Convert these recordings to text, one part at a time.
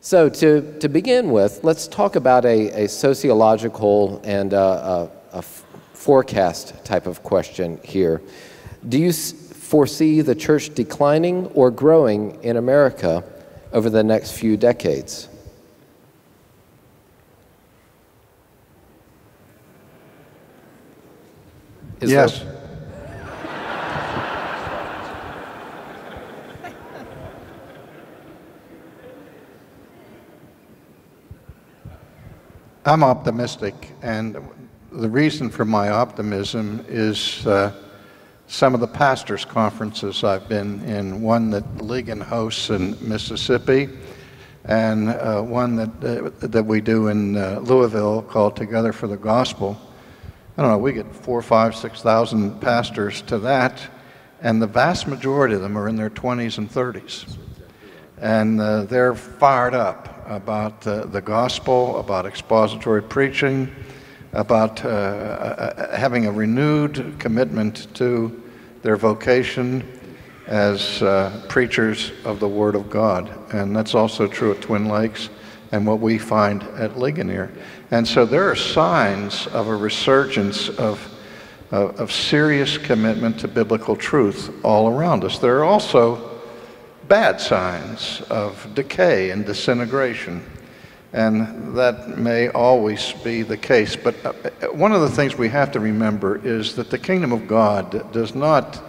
So, to, to begin with, let's talk about a, a sociological and uh, uh, a, a, a forecast type of question here. Do you foresee the church declining or growing in America over the next few decades? Is yes. I'm optimistic, and the reason for my optimism is uh, some of the pastors' conferences I've been in, one that Ligon hosts in Mississippi, and uh, one that, uh, that we do in uh, Louisville called Together for the Gospel. I don't know, we get four, five, six thousand pastors to that, and the vast majority of them are in their 20s and 30s. And uh, they're fired up about uh, the gospel, about expository preaching, about uh, uh, having a renewed commitment to their vocation as preachers of the Word of God. And that's also true at Twin Lakes and what we find at Ligonier. And so there are signs of a resurgence of, of, of serious commitment to biblical truth all around us. There are also bad signs of decay and disintegration. And that may always be the case. But uh, one of the things we have to remember is that the kingdom of God does not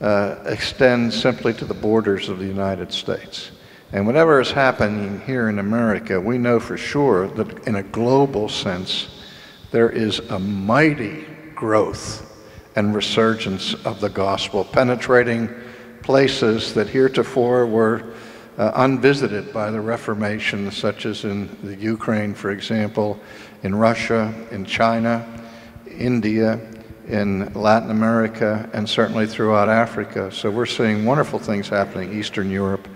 uh, extend simply to the borders of the United States. And whatever is happening here in America, we know for sure that in a global sense, there is a mighty growth and resurgence of the gospel, penetrating places that heretofore were uh, unvisited by the Reformation, such as in the Ukraine, for example, in Russia, in China, India, in Latin America, and certainly throughout Africa. So we're seeing wonderful things happening in Eastern Europe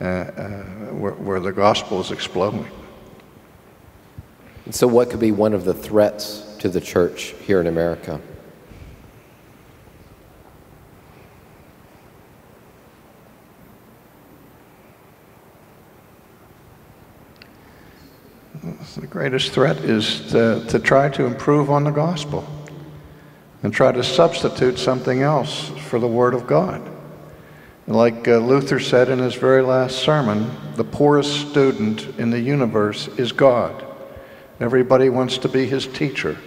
uh, uh, where, where the gospel is exploding. And So, what could be one of the threats to the church here in America? The greatest threat is to, to try to improve on the gospel and try to substitute something else for the Word of God. Like uh, Luther said in his very last sermon, the poorest student in the universe is God. Everybody wants to be his teacher.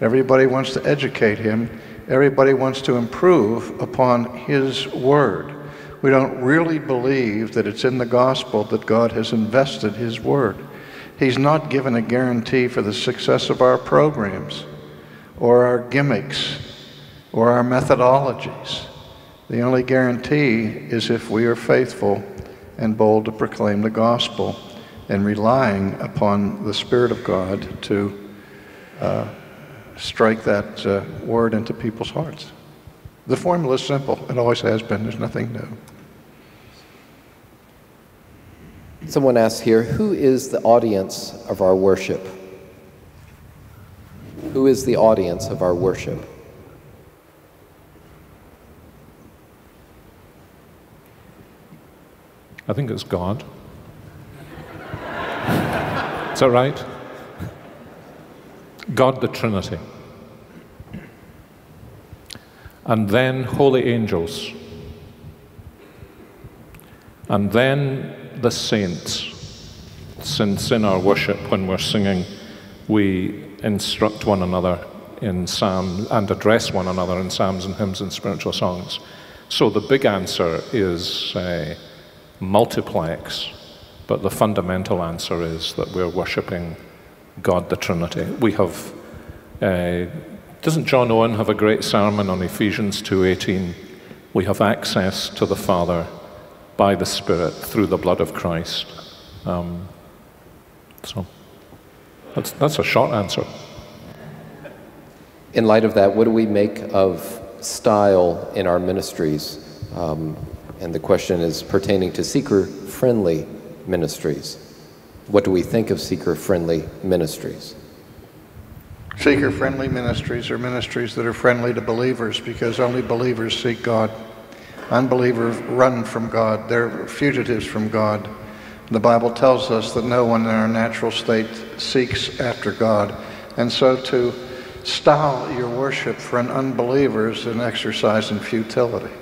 Everybody wants to educate him. Everybody wants to improve upon his word. We don't really believe that it's in the gospel that God has invested his word. He's not given a guarantee for the success of our programs or our gimmicks or our methodologies. The only guarantee is if we are faithful and bold to proclaim the gospel and relying upon the Spirit of God to uh, strike that uh, word into people's hearts. The formula is simple. It always has been. There's nothing new. Someone asks here, who is the audience of our worship? Who is the audience of our worship? I think it's God. Is that right? God the Trinity. And then holy angels. And then the saints. Since in our worship, when we're singing, we instruct one another in psalms and address one another in psalms and hymns and spiritual songs. So the big answer is. Uh, multiplex, but the fundamental answer is that we're worshipping God the Trinity. We have, uh, doesn't John Owen have a great sermon on Ephesians 2.18? We have access to the Father by the Spirit through the blood of Christ. Um, so that's, that's a short answer. In light of that, what do we make of style in our ministries? Um, and the question is pertaining to seeker friendly ministries. What do we think of seeker friendly ministries? Seeker friendly ministries are ministries that are friendly to believers because only believers seek God. Unbelievers run from God, they're fugitives from God. The Bible tells us that no one in our natural state seeks after God. And so to style your worship for an unbeliever is an exercise in futility.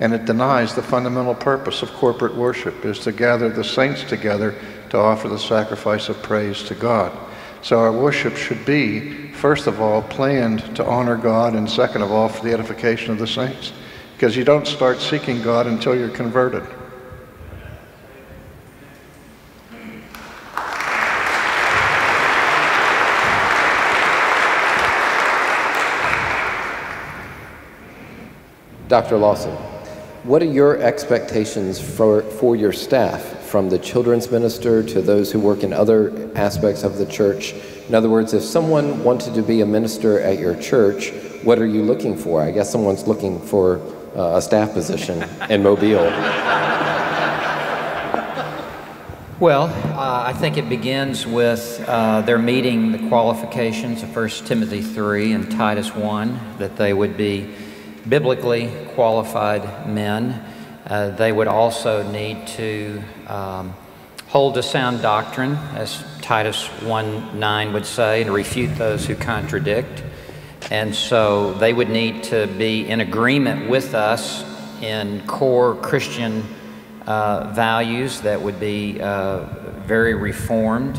And it denies the fundamental purpose of corporate worship is to gather the saints together to offer the sacrifice of praise to God. So our worship should be, first of all, planned to honor God, and second of all, for the edification of the saints. Because you don't start seeking God until you're converted. Dr. Lawson, what are your expectations for, for your staff, from the children's minister to those who work in other aspects of the church? In other words, if someone wanted to be a minister at your church, what are you looking for? I guess someone's looking for uh, a staff position in Mobile. Well, uh, I think it begins with uh, their meeting the qualifications of 1 Timothy 3 and Titus 1, that they would be biblically qualified men. Uh, they would also need to um, hold to sound doctrine, as Titus 1 9 would say, and refute those who contradict. And so they would need to be in agreement with us in core Christian uh, values that would be uh, very reformed.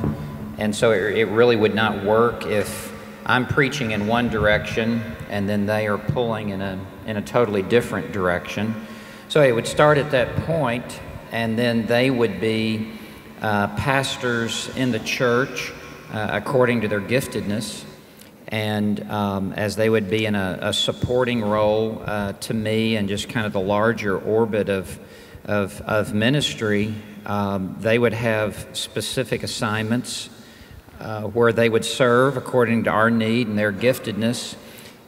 And so it, it really would not work if I'm preaching in one direction and then they are pulling in a, in a totally different direction. So it would start at that point, and then they would be uh, pastors in the church uh, according to their giftedness. And um, as they would be in a, a supporting role uh, to me and just kind of the larger orbit of, of, of ministry, um, they would have specific assignments uh, where they would serve according to our need and their giftedness.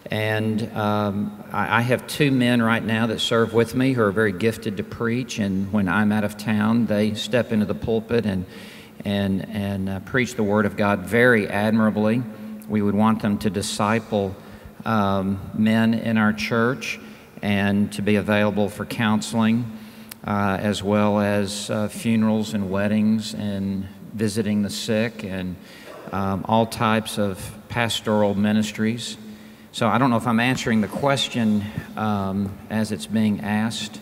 And um, I, I, have two men right now that serve with me who are very gifted to preach. And when I'm out of town, they step into the pulpit and, and, and uh, preach the Word of God very admirably. We would want them to disciple um, men in our church and to be available for counseling, uh, as well as uh, funerals and weddings and visiting the sick and um, all types of pastoral ministries. So I don't know if I'm answering the question um, as it's being asked,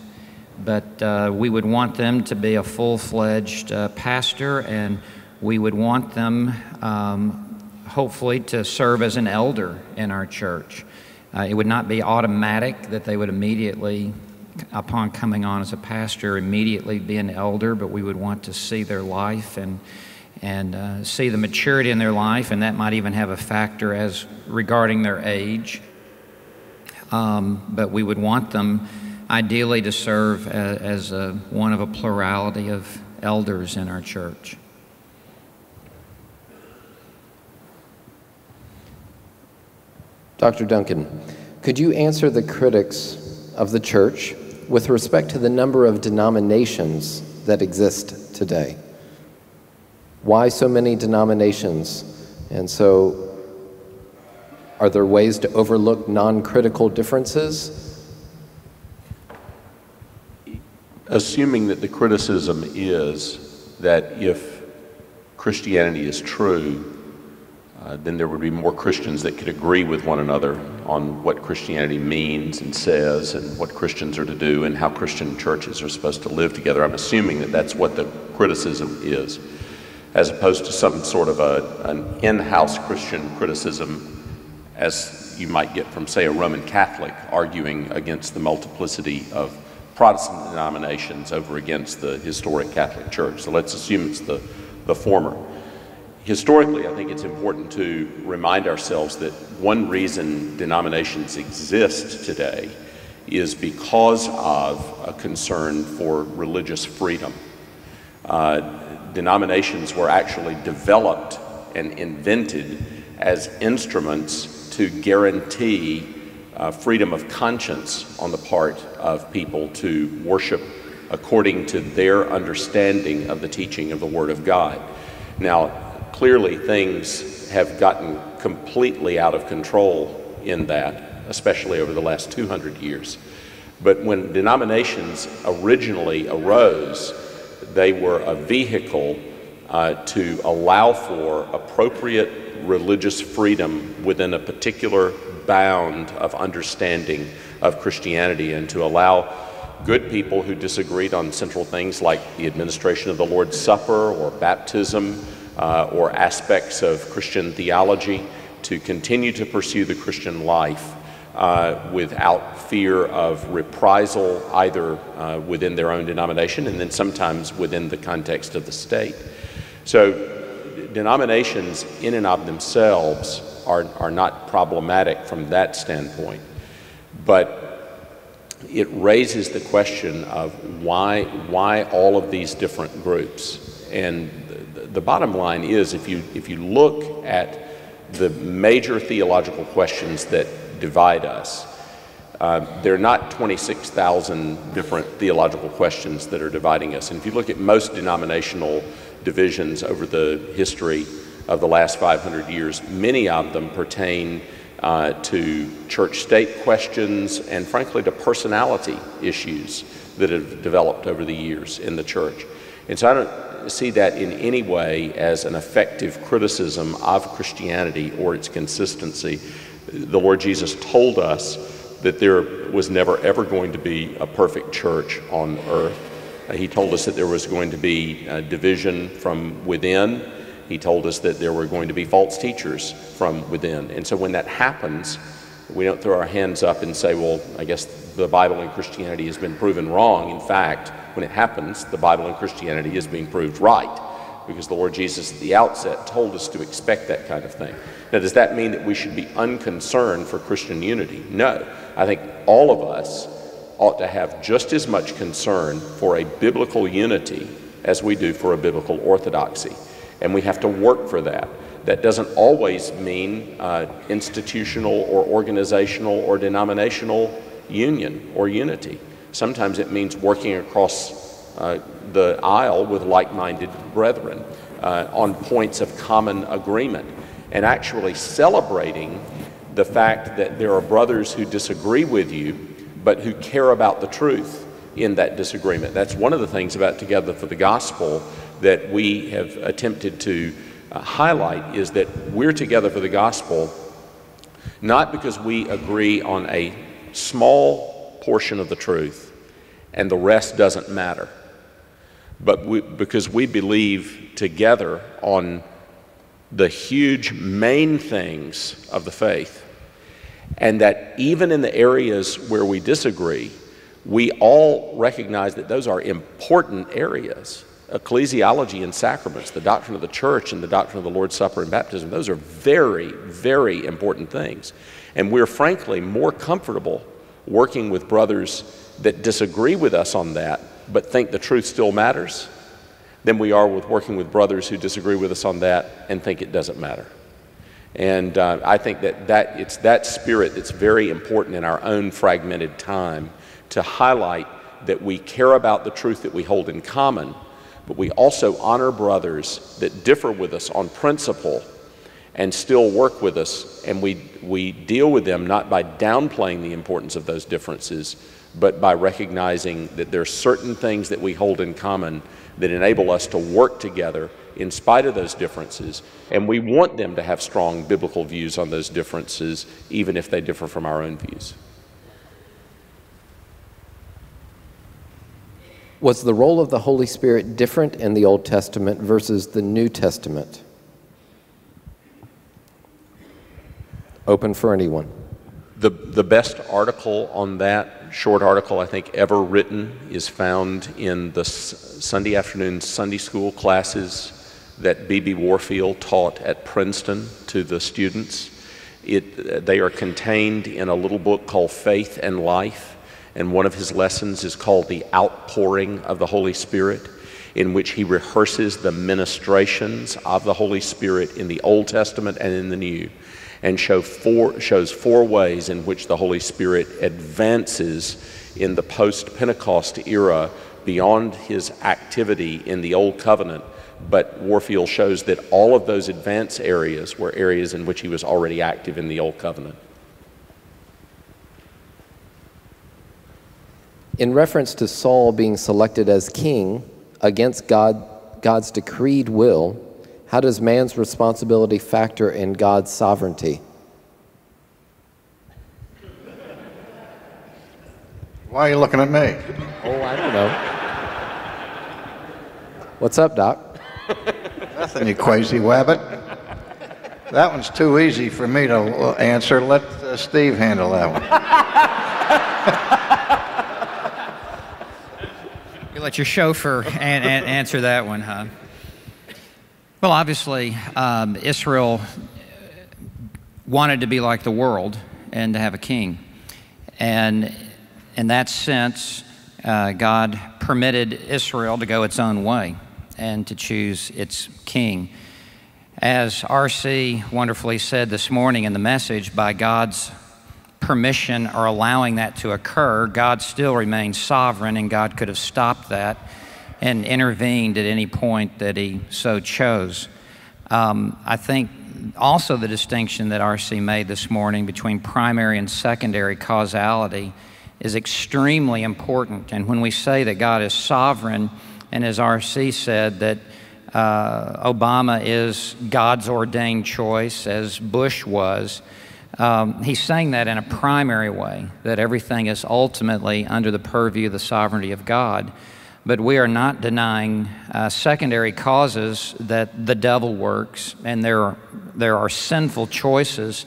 but uh, we would want them to be a full fledged uh, pastor, and we would want them um, hopefully to serve as an elder in our church. Uh, it would not be automatic that they would immediately, upon coming on as a pastor, immediately be an elder, but we would want to see their life and and uh, see the maturity in their life, and that might even have a factor as regarding their age. Um, but we would want them ideally to serve as, as a, one of a plurality of elders in our church. Dr. Duncan, could you answer the critics of the church with respect to the number of denominations that exist today? Why so many denominations? And so, are there ways to overlook non critical differences? Assuming that the criticism is that if Christianity is true, uh, then there would be more Christians that could agree with one another on what Christianity means and says and what Christians are to do and how Christian churches are supposed to live together. I'm assuming that that's what the criticism is as opposed to some sort of a, an in house Christian criticism, as you might get from, say, a Roman Catholic arguing against the multiplicity of Protestant denominations over against the historic Catholic Church. So let's assume it's the, the former. Historically, I think it's important to remind ourselves that one reason denominations exist today is because of a concern for religious freedom. Uh, denominations were actually developed and invented as instruments to guarantee uh, freedom of conscience on the part of people to worship according to their understanding of the teaching of the Word of God. Now, clearly, things have gotten completely out of control in that, especially over the last 200 years. But when denominations originally arose, they were a vehicle uh, to allow for appropriate religious freedom within a particular bound of understanding of Christianity and to allow good people who disagreed on central things like the administration of the Lord's Supper or baptism uh, or aspects of Christian theology to continue to pursue the Christian life uh, without fear of reprisal, either uh, within their own denomination and then sometimes within the context of the state. So, denominations in and of themselves are, are not problematic from that standpoint, but it raises the question of why, why all of these different groups. And the, bottom line is if you, if you look at the major theological questions that divide us, uh, there are not 26,000 different theological questions that are dividing us. And if you look at most denominational divisions over the history of the last 500 years, many of them pertain uh, to church state questions and, frankly, to personality issues that have developed over the years in the church. And so I don't see that in any way as an effective criticism of Christianity or its consistency. The Lord Jesus told us that there was never ever going to be a perfect church on earth. Uh, he told us that there was going to be division from within. He told us that there were going to be false teachers from within. And so when that happens, we don't throw our hands up and say, well, I guess the Bible and Christianity has been proven wrong. In fact, when it happens, the Bible and Christianity is being proved right because the Lord Jesus at the outset told us to expect that kind of thing. Now, does that mean that we should be unconcerned for Christian unity? No. I think all of us ought to have just as much concern for a biblical unity as we do for a biblical orthodoxy. And we have to work for that. That doesn't always mean uh, institutional or organizational or denominational union or unity. Sometimes it means working across uh, the aisle with like minded brethren uh, on points of common agreement and actually celebrating the fact that there are brothers who disagree with you but who care about the truth in that disagreement. That's one of the things about Together for the Gospel that we have attempted to uh, highlight is that we're together for the gospel not because we agree on a small portion of the truth and the rest doesn't matter, but we, because we believe together on the huge main things of the faith and that even in the areas where we disagree, we all recognize that those are important areas. Ecclesiology and sacraments, the doctrine of the church and the doctrine of the Lord's Supper and baptism, those are very, very important things. And we're frankly more comfortable working with brothers that disagree with us on that, but think the truth still matters, than we are with working with brothers who disagree with us on that and think it doesn't matter. And uh, I think that, that it's that spirit that's very important in our own fragmented time to highlight that we care about the truth that we hold in common, but we also honor brothers that differ with us on principle and still work with us. And we, we deal with them not by downplaying the importance of those differences, but by recognizing that there are certain things that we hold in common that enable us to work together in spite of those differences. And we want them to have strong biblical views on those differences, even if they differ from our own views. Was the role of the Holy Spirit different in the Old Testament versus the New Testament? Open for anyone. The, the best article on that, short article I think ever written, is found in the Sunday afternoon Sunday school classes that B.B. Warfield taught at Princeton to the students. It, they are contained in a little book called Faith and Life, and one of his lessons is called The Outpouring of the Holy Spirit, in which he rehearses the ministrations of the Holy Spirit in the Old Testament and in the New, and show four, shows four ways in which the Holy Spirit advances in the post Pentecost era beyond his activity in the Old Covenant but Warfield shows that all of those advanced areas were areas in which he was already active in the Old Covenant. In reference to Saul being selected as king, against God, God's decreed will, how does man's responsibility factor in God's sovereignty? Why are you looking at me? Oh, I don't know. What's up, Doc? Nothing, you crazy wabbit. That one's too easy for me to answer. Let uh, Steve handle that one. You let your chauffeur an, an, answer that one, huh? Well, obviously, um, Israel wanted to be like the world and to have a king. And in that sense, uh, God permitted Israel to go its own way and to choose its king. As R.C. wonderfully said this morning in the message, by God's permission or allowing that to occur, God still remains sovereign, and God could have stopped that and intervened at any point that He so chose. Um, I think also the distinction that R.C. made this morning between primary and secondary causality is extremely important. And when we say that God is sovereign, and as R.C. said, that uh, Obama is God's ordained choice, as Bush was, um, he's saying that in a primary way, that everything is ultimately under the purview of the sovereignty of God. But we are not denying uh, secondary causes that the devil works, and there are, there are sinful choices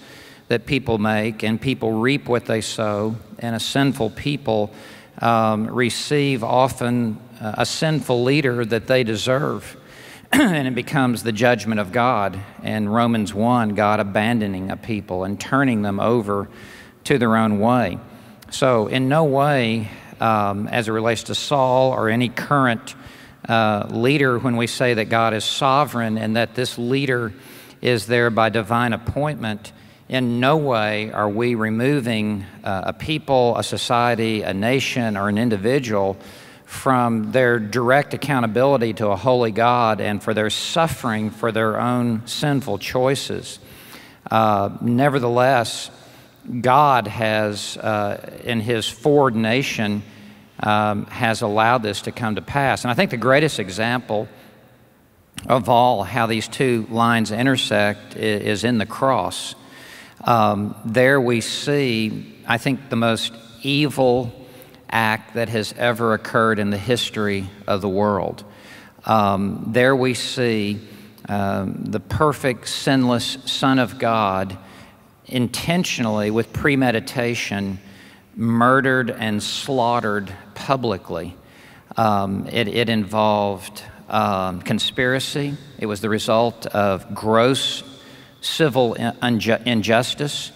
that people make, and people reap what they sow, and a sinful people um, receive often uh, a sinful leader that they deserve. and it becomes the judgment of God. And Romans 1, God abandoning a people and turning them over to their own way. So, in no way, um, as it relates to Saul or any current uh, leader, when we say that God is sovereign and that this leader is there by divine appointment, in no way are we removing uh, a people, a society, a nation, or an individual from their direct accountability to a holy God and for their suffering for their own sinful choices. Uh, nevertheless, God has, uh, in His foreordination, um, has allowed this to come to pass. And I think the greatest example of all how these two lines intersect is in the cross. Um, there we see, I think, the most evil act that has ever occurred in the history of the world. Um, there we see um, the perfect, sinless Son of God intentionally, with premeditation, murdered and slaughtered publicly. Um, it, it, involved um, conspiracy, it was the result of gross civil injustice,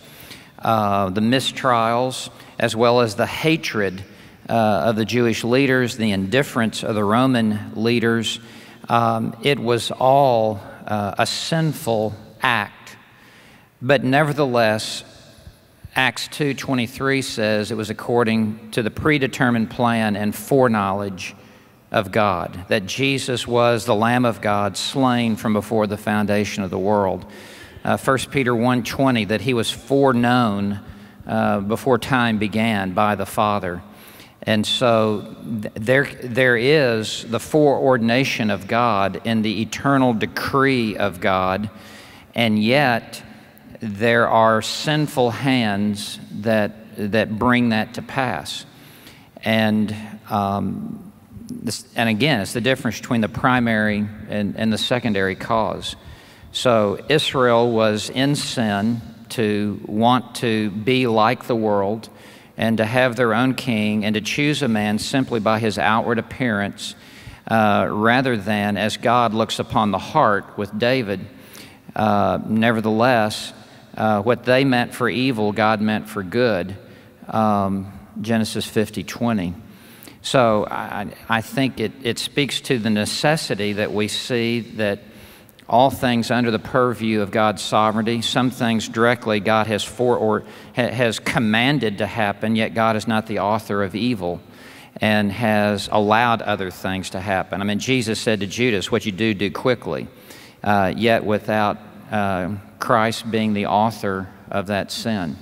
uh, the mistrials, as well as the hatred uh, of the Jewish leaders, the indifference of the Roman leaders. Um, it was all uh, a sinful act. But nevertheless, Acts 2:23 says it was according to the predetermined plan and foreknowledge of God that Jesus was the lamb of God slain from before the foundation of the world. Uh, 1 Peter 1:20 that he was foreknown uh, before time began by the Father. And so there, there is the foreordination of God in the eternal decree of God, and yet there are sinful hands that, that bring that to pass. And, um, this, and again, it's the difference between the primary and, and the secondary cause. So Israel was in sin to want to be like the world and to have their own king and to choose a man simply by his outward appearance uh, rather than as God looks upon the heart with David. Uh, nevertheless, uh, what they meant for evil, God meant for good. Um, Genesis 50 20. So I, I think it, it speaks to the necessity that we see that all things under the purview of God's sovereignty. Some things directly God has for or has commanded to happen, yet God is not the author of evil and has allowed other things to happen. I mean, Jesus said to Judas, What you do, do quickly. Uh, yet without uh, Christ being the author of that sin.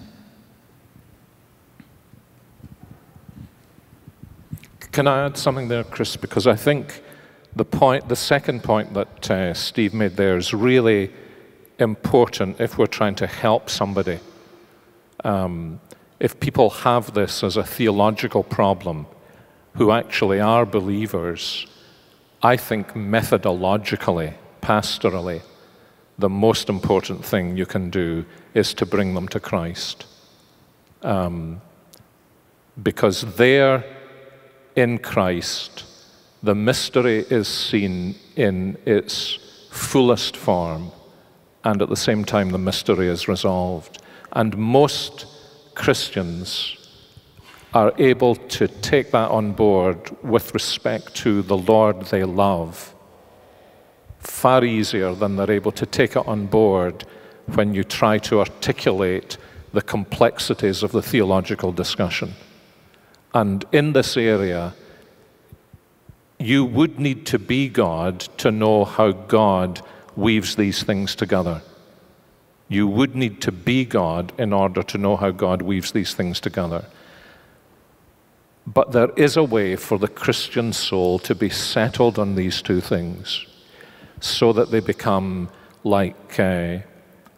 Can I add something there, Chris? Because I think the point, the second point that uh, Steve made there is really important if we're trying to help somebody. Um, if people have this as a theological problem, who actually are believers, I think methodologically, pastorally, the most important thing you can do is to bring them to Christ. Um, because there in Christ, the mystery is seen in its fullest form, and at the same time, the mystery is resolved. And most Christians are able to take that on board with respect to the Lord they love far easier than they're able to take it on board when you try to articulate the complexities of the theological discussion. And in this area, you would need to be God to know how God weaves these things together. You would need to be God in order to know how God weaves these things together. But there is a way for the Christian soul to be settled on these two things so that they become like uh,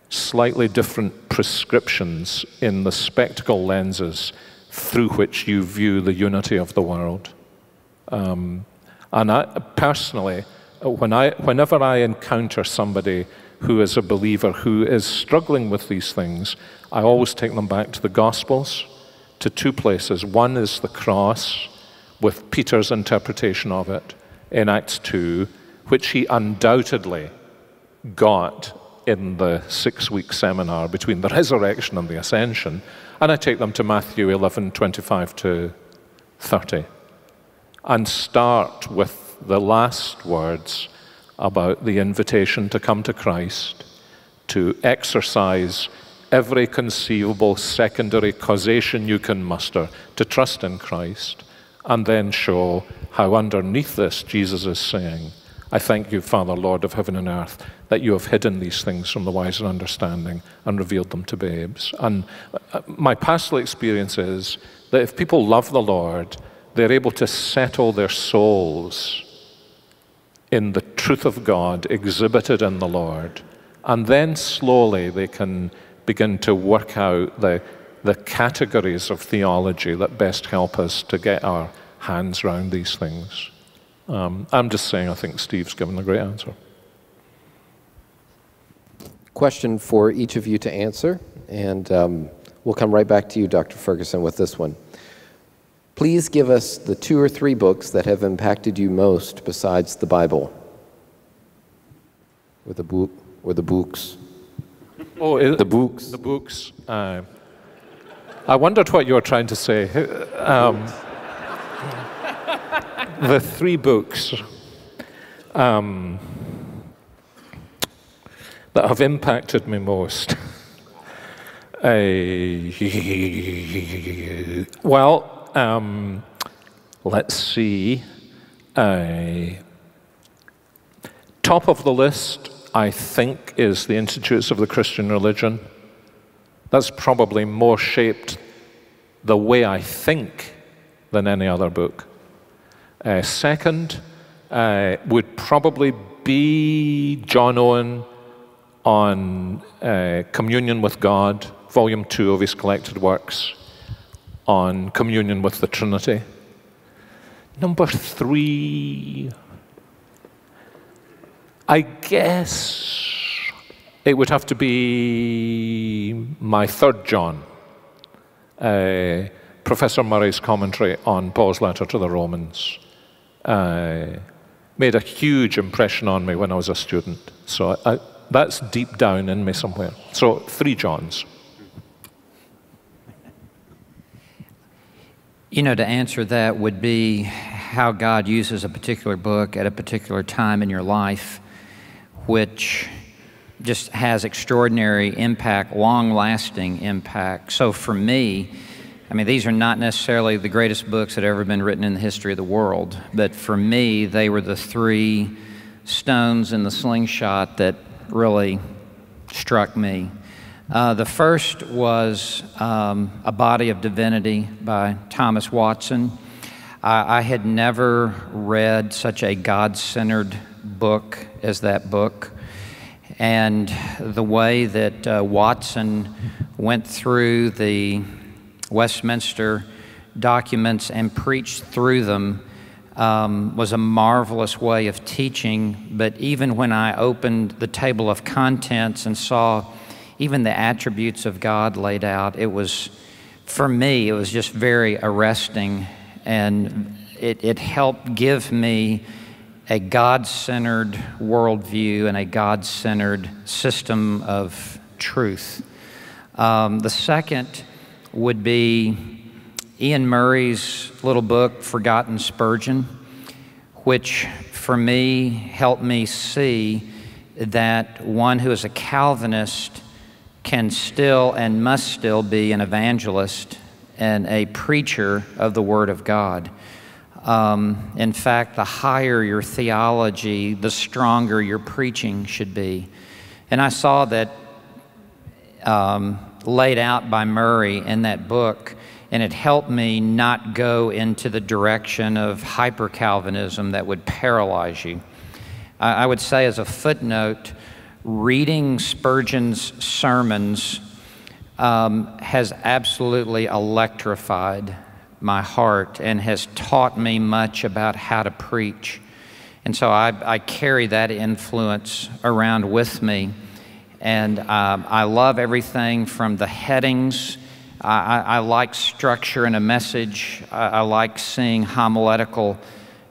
slightly different prescriptions in the spectacle lenses through which you view the unity of the world. Um, and I, personally, when I, whenever I encounter somebody who is a believer who is struggling with these things, I always take them back to the Gospels, to two places. One is the cross, with Peter's interpretation of it in Acts 2, which he undoubtedly got in the six week seminar between the resurrection and the ascension. And I take them to Matthew 11 25 to 30 and start with the last words about the invitation to come to Christ, to exercise every conceivable secondary causation you can muster to trust in Christ, and then show how underneath this Jesus is saying, I thank you, Father, Lord of heaven and earth, that you have hidden these things from the wise and understanding and revealed them to babes. And uh, my pastoral experience is that if people love the Lord, they're able to settle their souls in the truth of God exhibited in the Lord. And then slowly they can begin to work out the, the categories of theology that best help us to get our hands around these things. Um, I'm just saying, I think Steve's given a great answer. Question for each of you to answer, and um, we'll come right back to you, Dr. Ferguson, with this one. Please give us the two or three books that have impacted you most besides the Bible. Or the book, or the books. Oh, it, the books. The books. Uh, I wondered what you were trying to say. Um, the three books um, that have impacted me most. Uh, well, um, let's see. Uh, top of the list, I think, is the Institutes of the Christian Religion. That's probably more shaped the way I think than any other book. Uh, second uh, would probably be John Owen on uh, communion with God, volume two of his collected works on communion with the Trinity. Number three, I guess it would have to be my third John. Uh, Professor Murray's commentary on Paul's letter to the Romans uh, made a huge impression on me when I was a student. So I, that's deep down in me somewhere. So, three Johns. You know, to answer that would be how God uses a particular book at a particular time in your life, which just has extraordinary impact, long lasting impact. So, for me, I mean, these are not necessarily the greatest books that have ever been written in the history of the world, but for me, they were the three stones in the slingshot that really struck me. Uh, the first was um, A Body of Divinity by Thomas Watson. I, I had never read such a God centered book as that book. And the way that uh, Watson went through the Westminster documents and preached through them um, was a marvelous way of teaching. But even when I opened the table of contents and saw even the attributes of God laid out, it was, for me, it was just very arresting. And it, it helped give me a God centered worldview and a God centered system of truth. Um, the second would be Iain Murray's little book, Forgotten Spurgeon, which for me helped me see that one who is a Calvinist can still and must still be an evangelist and a preacher of the Word of God. Um, in fact, the higher your theology, the stronger your preaching should be. And I saw that um, laid out by Murray in that book and it helped me not go into the direction of hyper Calvinism that would paralyze you. I would say, as a footnote, reading Spurgeon's sermons um, has absolutely electrified my heart and has taught me much about how to preach. And so I, I carry that influence around with me. And um, I love everything from the headings I, I, like structure in a message. I, I like seeing homiletical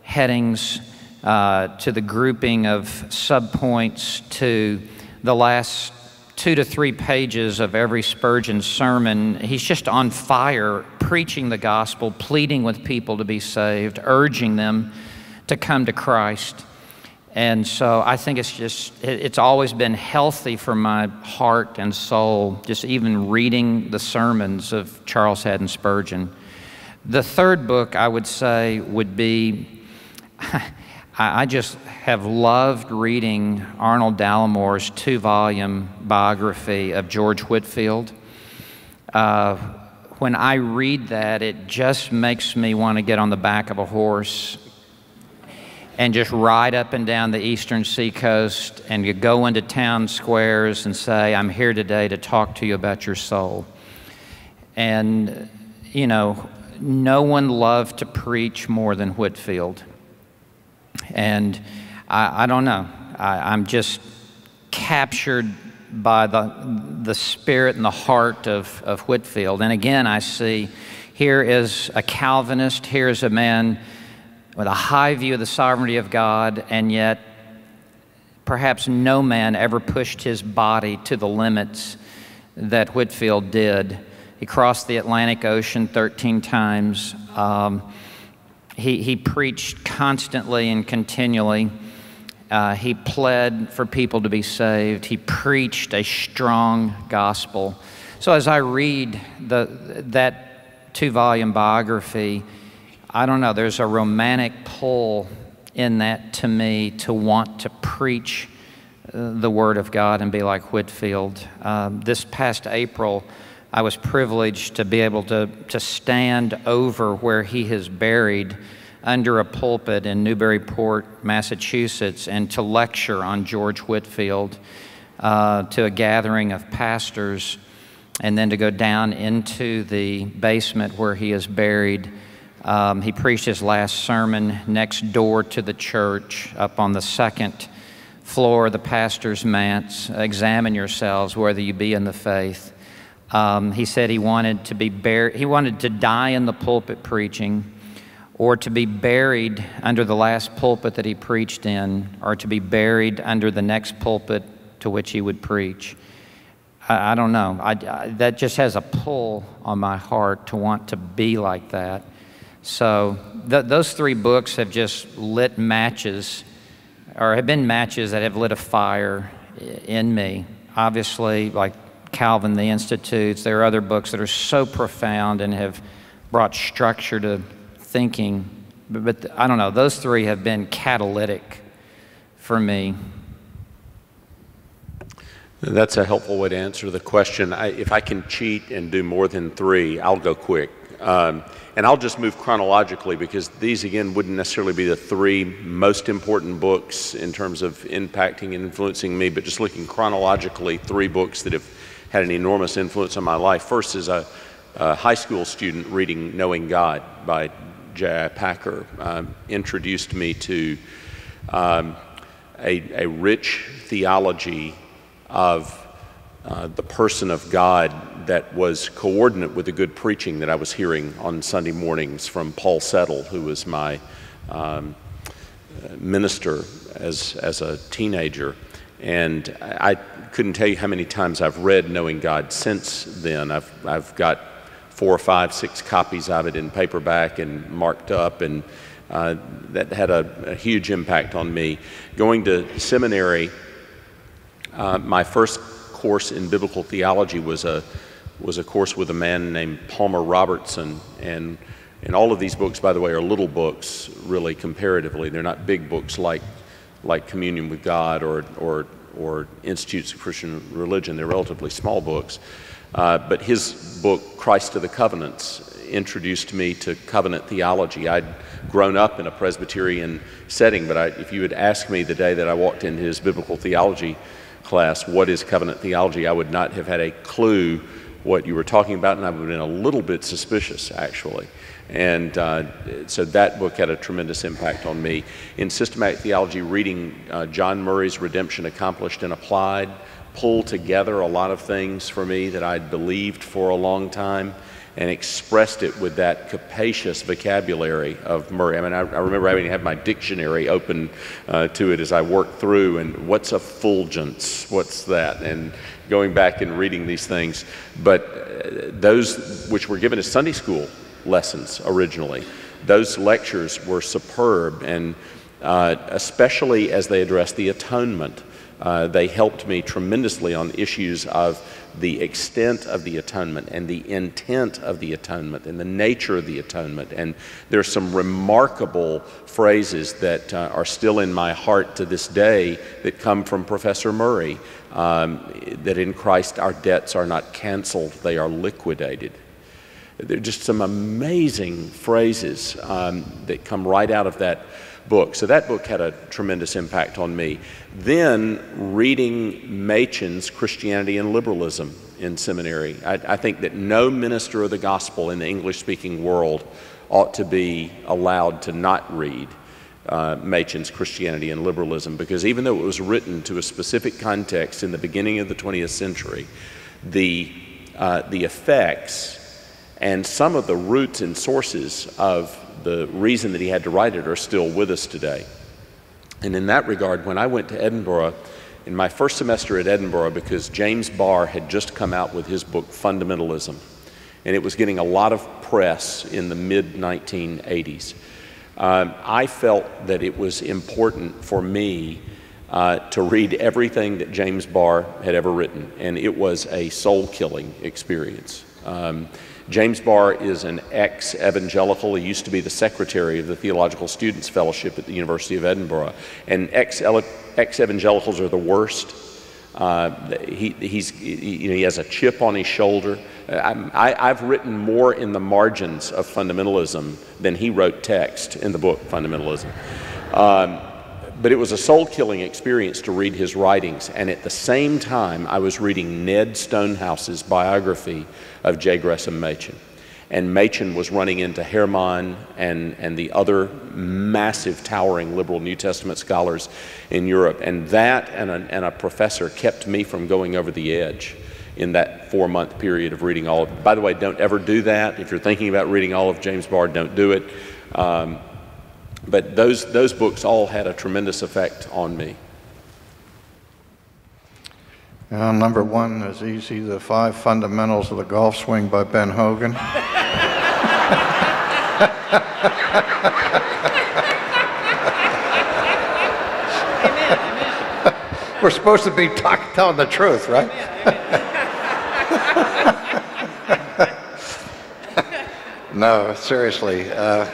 headings uh, to the grouping of subpoints to the last two to three pages of every Spurgeon sermon. He's just on fire, preaching the gospel, pleading with people to be saved, urging them to come to Christ. And so I think it's just, it's always been healthy for my heart and soul, just even reading the sermons of Charles Haddon Spurgeon. The third book I would say would be, I just have loved reading Arnold Dallimore's two volume biography of George Whitefield. Uh, when I read that, it just makes me want to get on the back of a horse and just ride up and down the eastern seacoast and you go into town squares and say, I'm here today to talk to you about your soul. And, you know, no one loved to preach more than Whitefield. And I, I don't know, I, I'm just captured by the, the spirit and the heart of, of Whitefield. And again, I see here is a Calvinist, here is a man with a high view of the sovereignty of God, and yet perhaps no man ever pushed his body to the limits that Whitefield did. He crossed the Atlantic Ocean 13 times. Um, he, he preached constantly and continually. Uh, he pled for people to be saved. He preached a strong gospel. So as I read the, that two volume biography, I don't know, there's a romantic pull in that to me to want to preach uh, the Word of God and be like Whitefield. Um, this past April, I was privileged to be able to, to stand over where he is buried under a pulpit in Newburyport, Massachusetts, and to lecture on George Whitefield uh, to a gathering of pastors, and then to go down into the basement where he is buried um, he preached his last sermon next door to the church, up on the second floor of the pastor's manse. Examine yourselves whether you be in the faith. Um, he said he wanted to be he wanted to die in the pulpit preaching, or to be buried under the last pulpit that he preached in, or to be buried under the next pulpit to which he would preach. I, I don't know. I, I, that just has a pull on my heart to want to be like that. So th- those three books have just lit matches, or have been matches that have lit a fire in me. Obviously, like Calvin, the Institutes, there are other books that are so profound and have brought structure to thinking. But, but I don't know, those three have been catalytic for me. That's a helpful way to answer the question. I, if I can cheat and do more than three, I'll go quick. Um, and I'll just move chronologically because these, again, wouldn't necessarily be the three most important books in terms of impacting and influencing me, but just looking chronologically, three books that have had an enormous influence on my life. First is a, a high school student reading Knowing God by J.I. Packer, um, introduced me to um, a, a rich theology of uh, the person of God that was coordinate with the good preaching that I was hearing on Sunday mornings from Paul Settle, who was my um, minister as, as a teenager. And I couldn't tell you how many times I've read Knowing God since then. I've, I've got four or five, six copies of it in paperback and marked up, and uh, that had a, a, huge impact on me. Going to seminary, uh, my first course in biblical theology was a was a course with a man named Palmer Robertson, and and all of these books, by the way, are little books, really comparatively. They're not big books like like Communion with God or or or Institutes of Christian Religion. They're relatively small books. Uh, but his book, Christ of the Covenants, introduced me to covenant theology. I'd grown up in a Presbyterian setting, but I, if you had asked me the day that I walked into his biblical theology class, what is covenant theology, I would not have had a clue what you were talking about, and I would have been a little bit suspicious, actually. And uh, so that book had a tremendous impact on me. In systematic theology, reading uh, John Murray's Redemption Accomplished and Applied pulled together a lot of things for me that I'd believed for a long time and expressed it with that capacious vocabulary of Murray. I mean, I, I remember having to have my dictionary open uh, to it as I worked through, and what's effulgence? What's that? And going back and reading these things. But uh, those which were given as Sunday school lessons originally, those lectures were superb, and uh, especially as they addressed the atonement. Uh, they helped me tremendously on issues of the extent of the atonement and the intent of the atonement and the nature of the atonement. And there's some remarkable phrases that uh, are still in my heart to this day that come from Professor Murray um, that in Christ our debts are not canceled, they are liquidated. There are just some amazing phrases um, that come right out of that book. So that book had a tremendous impact on me. Then reading Machen's Christianity and Liberalism in seminary, I, I think that no minister of the gospel in the English speaking world ought to be allowed to not read uh, Machen's Christianity and Liberalism because even though it was written to a specific context in the beginning of the 20th century, the, uh, the effects and some of the roots and sources of the reason that he had to write it are still with us today. And in that regard, when I went to Edinburgh, in my first semester at Edinburgh, because James Barr had just come out with his book, Fundamentalism, and it was getting a lot of press in the mid 1980s, um, I felt that it was important for me uh, to read everything that James Barr had ever written, and it was a soul killing experience. Um, James Barr is an ex evangelical. He used to be the secretary of the Theological Students Fellowship at the University of Edinburgh. And ex evangelicals are the worst. Uh, he, he's, he, you know, he has a chip on his shoulder. I, have written more in the margins of fundamentalism than he wrote text in the book Fundamentalism. Um, but it was a soul killing experience to read his writings. And at the same time, I was reading Ned Stonehouse's biography of J. Gresham Machen. And Machen was running into Herrmann and, and the other massive, towering liberal New Testament scholars in Europe. And that and a, and a professor kept me from going over the edge in that four month period of reading all of By the way, don't ever do that. If you're thinking about reading all of James Barr, don't do it. Um, but those, those books all had a tremendous effect on me. Uh, number one is easy The Five Fundamentals of the Golf Swing by Ben Hogan. We're supposed to be talk, telling the truth, right? no, seriously. Uh,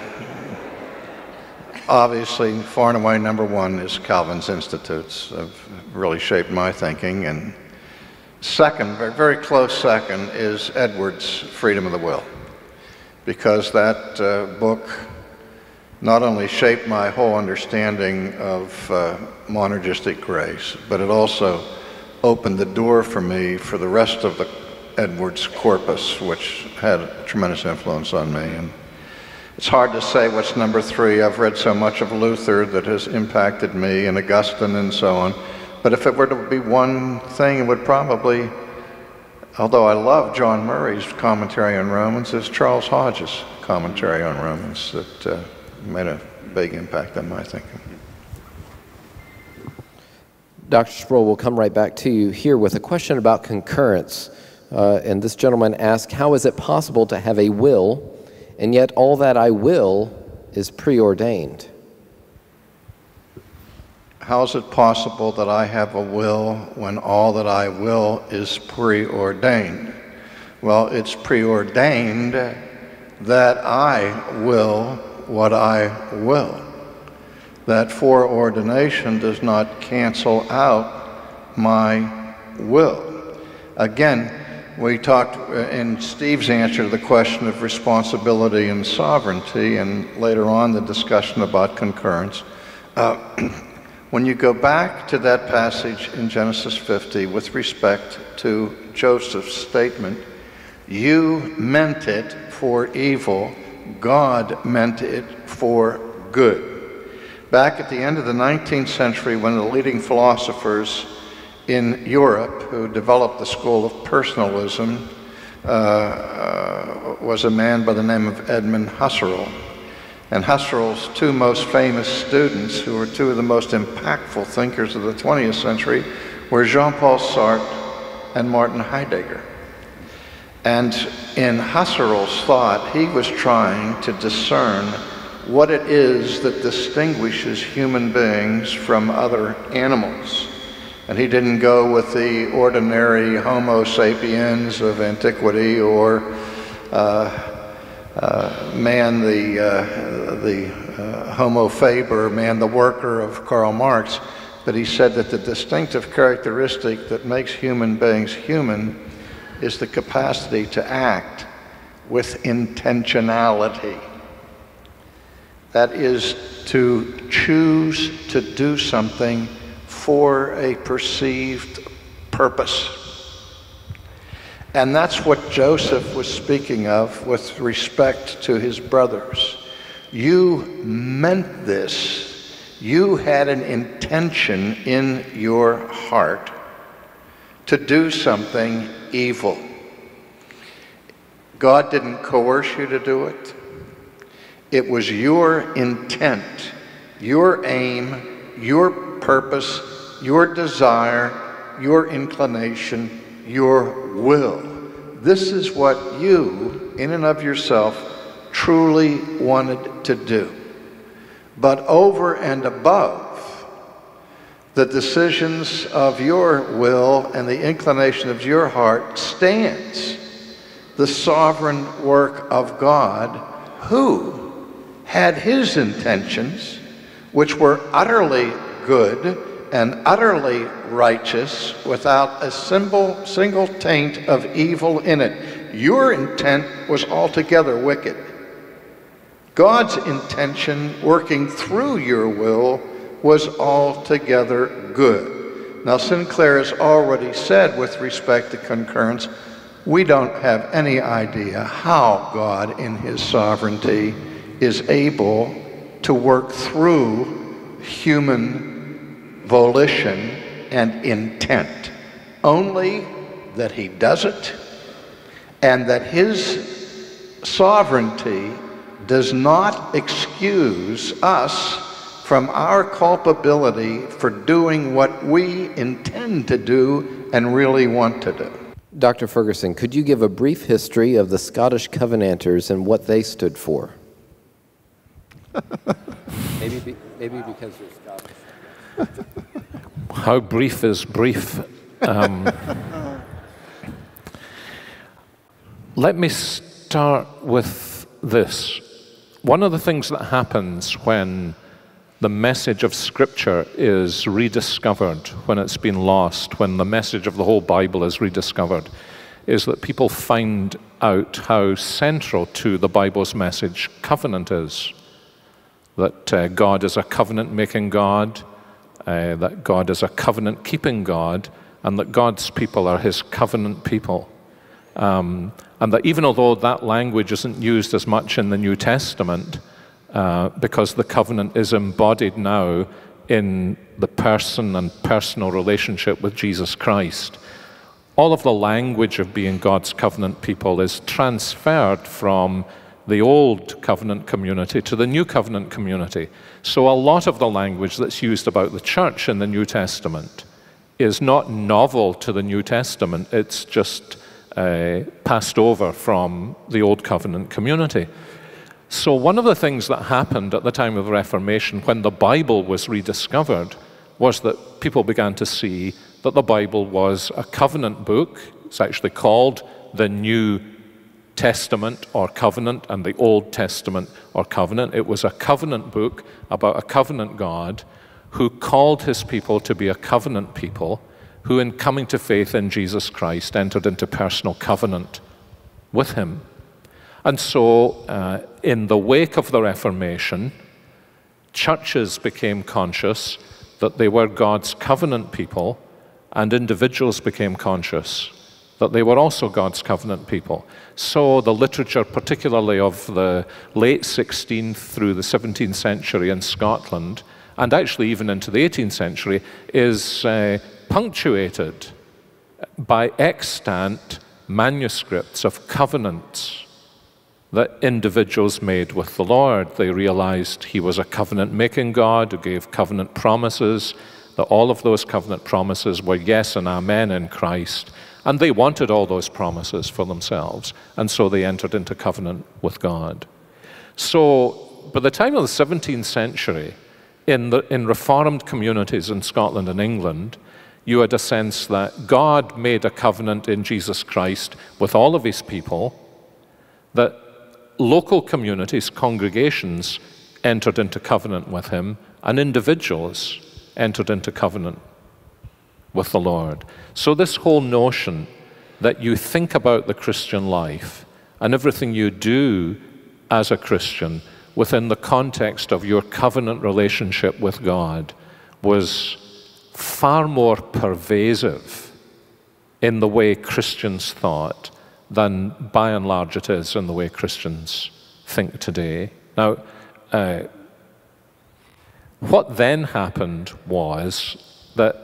obviously, far and away number one is Calvin's Institutes. Have really shaped my thinking, and Second, very close second, is Edwards' Freedom of the Will. because that uh, book not only shaped my whole understanding of uh, monergistic grace, but it also opened the door for me for the rest of the Edwards corpus, which had a tremendous influence on me. And it's hard to say what's number three. I've read so much of Luther that has impacted me, and Augustine, and so on. But if it were to be one thing, it would probably, although I love John Murray's commentary on Romans, is Charles Hodge's commentary on Romans that. Uh, made a big impact on my thinking. Dr. Sproul, we'll come right back to you here with a question about concurrence. Uh, and this gentleman asked, How is it possible to have a will, and yet all that I will is preordained? How is it possible that I have a will when all that I will is preordained? Well, it's preordained that I will what I will. That foreordination does not cancel out my will. Again, we talked in Steve's answer to the question of responsibility and sovereignty, and later on the discussion about concurrence. Uh, when you go back to that passage in Genesis 50 with respect to Joseph's statement, you meant it for evil, God meant it for good. Back at the end of the 19th century, one of the leading philosophers in Europe who developed the school of personalism uh, uh, was a man by the name of Edmund Husserl. And Husserl's two most famous students, who were two of the most impactful thinkers of the 20th century, were Jean Paul Sartre and Martin Heidegger. And in Husserl's thought, he was trying to discern what it is that distinguishes human beings from other animals. And he didn't go with the ordinary Homo sapiens of antiquity or uh, uh, man the, uh, the uh, Homo faber, man the worker of Karl Marx, but he said that the distinctive characteristic that makes human beings human is the capacity to act with intentionality. That is to choose to do something for a perceived purpose. And that's what Joseph was speaking of with respect to his brothers. You meant this. You had an intention in your heart to do something evil. God didn't coerce you to do it. It was your intent, your aim, your purpose, your desire, your inclination, your will. This is what you, in and of yourself, truly wanted to do. But over and above the decisions of your will and the inclination of your heart stands the sovereign work of God who had his intentions, which were utterly good and utterly righteous without a single, single taint of evil in it. Your intent was altogether wicked. God's intention working through your will was altogether good. Now, Sinclair has already said with respect to concurrence, we don't have any idea how God, in his sovereignty, is able to work through human volition and intent. Only that he does it and that his sovereignty does not excuse us from our culpability for doing what we intend to do and really want to do. Dr. Ferguson, could you give a brief history of the Scottish Covenanters and what they stood for? maybe, be, maybe because you're Scottish. How brief is brief? Um, let me start with this. One of the things that happens when the message of Scripture is rediscovered when it's been lost, when the message of the whole Bible is rediscovered, is that people find out how central to the Bible's message covenant is. That uh, God is a covenant making God, uh, that God is a covenant keeping God, and that God's people are his covenant people. Um, and that even although that language isn't used as much in the New Testament, uh, because the covenant is embodied now in the person and personal relationship with Jesus Christ, all of the language of being God's covenant people is transferred from the old covenant community to the new covenant community. So, a lot of the language that's used about the church in the New Testament is not novel to the New Testament, it's just uh, passed over from the old covenant community. So, one of the things that happened at the time of the Reformation when the Bible was rediscovered was that people began to see that the Bible was a covenant book. It's actually called the New Testament or covenant and the Old Testament or covenant. It was a covenant book about a covenant God who called his people to be a covenant people, who, in coming to faith in Jesus Christ, entered into personal covenant with him. And so, uh, in the wake of the Reformation, churches became conscious that they were God's covenant people and individuals became conscious that they were also God's covenant people. So the literature, particularly of the late 16th through the 17th century in Scotland, and actually even into the 18th century, is uh, punctuated by extant manuscripts of covenants that individuals made with the Lord. They realized He was a covenant making God who gave covenant promises that all of those covenant promises were yes and amen in Christ. And they wanted all those promises for themselves. And so they entered into covenant with God. So, by the time of the 17th century, in, the, in reformed communities in Scotland and England, you had a sense that God made a covenant in Jesus Christ with all of his people, that local communities, congregations, entered into covenant with him, and individuals entered into covenant with the Lord. So, this whole notion that you think about the Christian life and everything you do as a Christian within the context of your covenant relationship with God was far more pervasive in the way Christians thought than by and large it is in the way Christians think today. Now, uh, what then happened was that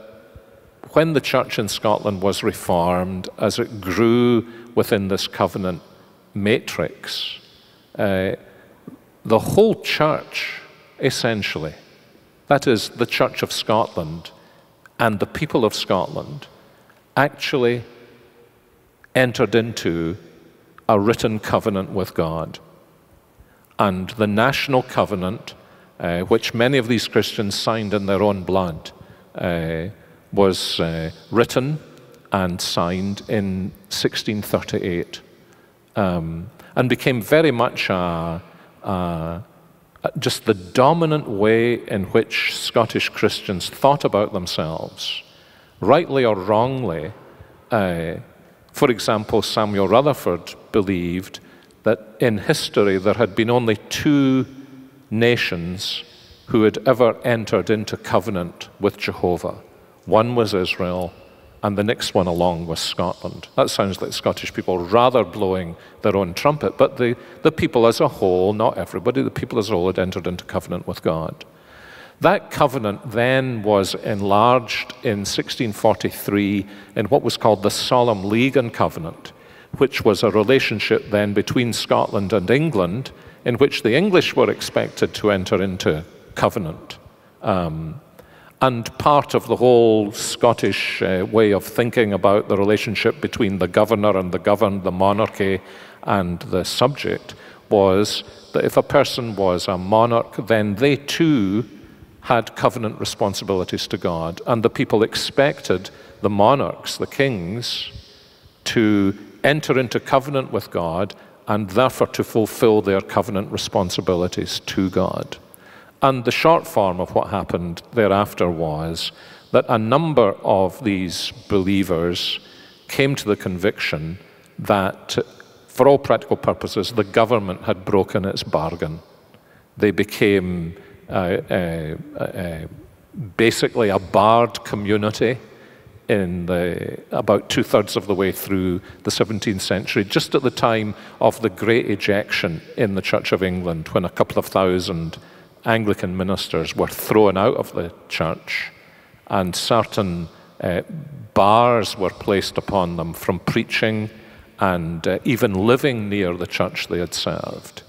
when the church in Scotland was reformed, as it grew within this covenant matrix, uh, the whole church, essentially, that is, the Church of Scotland and the people of Scotland, actually entered into a written covenant with God. And the national covenant uh, which many of these Christians signed in their own blood, uh, was uh, written and signed in 1638 um, and became very much a, a, just the dominant way in which Scottish Christians thought about themselves, rightly or wrongly. Uh, for example, Samuel Rutherford believed that in history there had been only two nations who had ever entered into covenant with Jehovah. One was Israel, and the next one along was Scotland. That sounds like Scottish people rather blowing their own trumpet, but the, the people as a whole, not everybody, the people as a whole had entered into covenant with God. That covenant then was enlarged in 1643 in what was called the Solemn League and Covenant, which was a relationship then between Scotland and England in which the English were expected to enter into covenant. Um, and part of the whole Scottish uh, way of thinking about the relationship between the governor and the governed, the monarchy and the subject, was that if a person was a monarch, then they too had covenant responsibilities to God. And the people expected the monarchs, the kings, to enter into covenant with God and therefore to fulfill their covenant responsibilities to God. And the short form of what happened thereafter was that a number of these believers came to the conviction that for all practical purposes, the government had broken its bargain. They became uh, uh, uh, basically a barred community in the, about two thirds of the way through the 17th century, just at the time of the great ejection in the Church of England, when a couple of thousand Anglican ministers were thrown out of the church and certain uh, bars were placed upon them from preaching and uh, even living near the church they had served.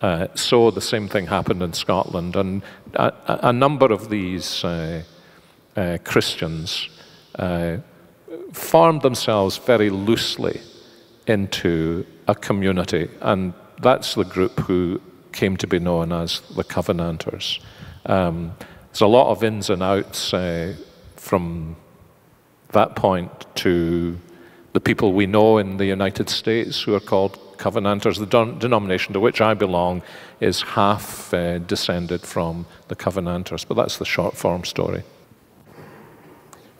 Uh, so the same thing happened in Scotland, and a, a number of these uh, uh, Christians uh, formed themselves very loosely into a community, and that's the group who came to be known as the Covenanters. Um, there's a lot of ins and outs uh, from that point to the people we know in the United States who are called Covenanters. The denomination to which I belong is half uh, descended from the Covenanters, but that's the short form story.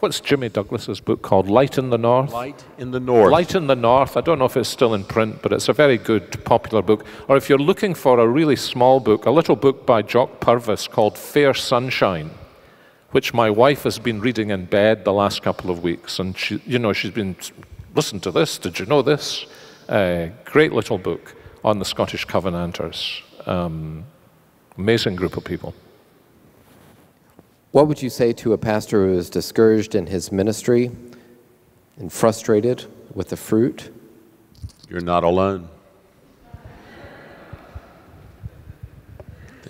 What's Jimmy Douglas's book called? Light in the North? Light in the North. Light in the North. I don't know if it's still in print, but it's a very good, popular book. Or if you're looking for a really small book, a little book by Jock Purves called Fair Sunshine, which my wife has been reading in bed the last couple of weeks. And, she, you know, she's been, listen to this, did you know this? Uh, great little book on the Scottish Covenanters. Um, amazing group of people. What would you say to a pastor who is discouraged in his ministry and frustrated with the fruit? You're not alone.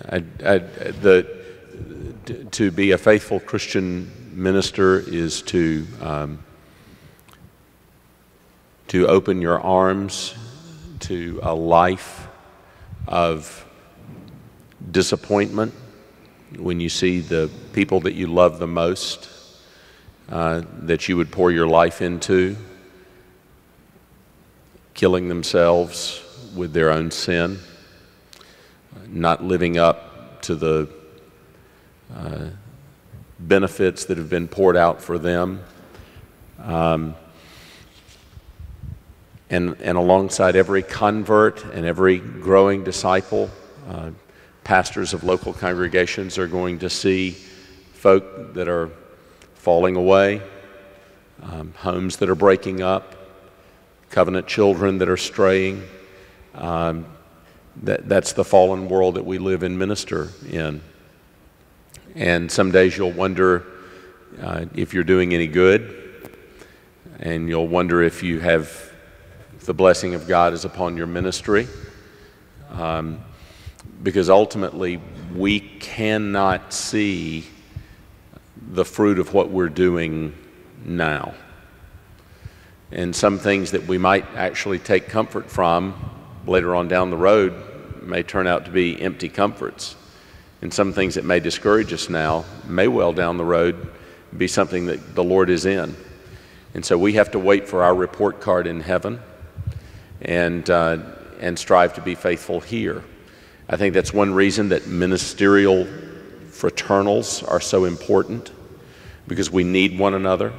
I, I, the, to be a faithful Christian minister is to, um, to open your arms to a life of disappointment when you see the people that you love the most uh, that you would pour your life into killing themselves with their own sin, not living up to the uh, benefits that have been poured out for them. Um, and, and alongside every convert and every growing disciple, uh, pastors of local congregations are going to see folk that are falling away, um, homes that are breaking up, covenant children that are straying. Um, that, that's the fallen world that we live and minister in. And some days you'll wonder uh, if you're doing any good, and you'll wonder if you have the blessing of God is upon your ministry. Um, because ultimately we cannot see the fruit of what we're doing now. And some things that we might actually take comfort from later on down the road may turn out to be empty comforts. And some things that may discourage us now may well down the road be something that the Lord is in. And so we have to wait for our report card in heaven and, uh, and strive to be faithful here. I think that's one reason that ministerial fraternals are so important because we need one another.